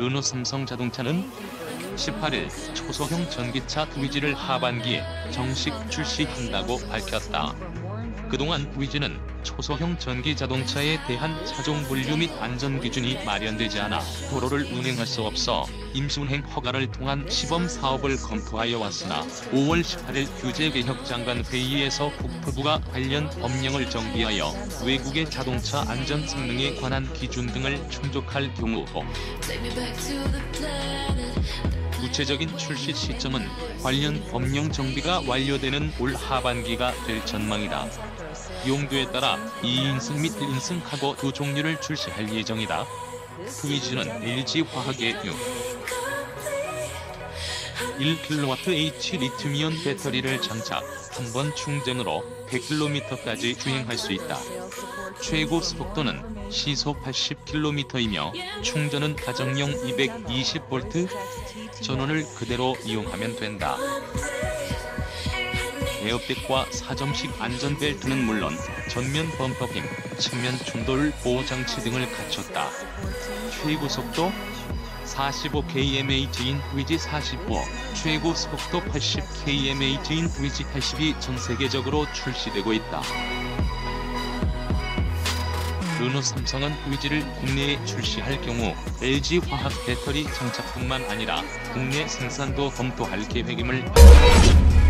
르노 삼성 자동차는 18일 초소형 전기차 트위지를 하반기에 정식 출시한다고 밝혔다. 그동안 위즈는 초소형 전기 자동차에 대한 차종 분류 및 안전 기준이 마련되지 않아 도로를 운행할 수 없어 임시운행 허가를 통한 시범 사업을 검토하여 왔으나 5월 18일 규제개혁 장관 회의에서 국토부가 관련 법령을 정비하여 외국의 자동차 안전 성능에 관한 기준 등을 충족할 경우 구체적인 출시 시점은 관련 법령 정비가 완료되는 올 하반기가 될 전망이다. 용도에 따라 2인승 및 1인승 카고 두 종류를 출시할 예정이다. 트위즈는 LG화학의 6 1kW H 리튬이온 배터리를 장착, 한 번 충전으로 100km까지 주행할 수 있다. 최고 속도는 시속 80km이며 충전은 가정용 220V 전원을 그대로 이용하면 된다. 에어백과 사점식 안전벨트는 물론 전면 범퍼빔, 측면 충돌 보호 장치 등을 갖췄다. 최고 속도 45kmh인 위지 45, 최고 속도 80kmh인 위지 80이 전 세계적으로 출시되고 있다. 르노 삼성은 위지를 국내에 출시할 경우 LG화학 배터리 장착뿐만 아니라 국내 생산도 검토할 계획임을 밝혔다.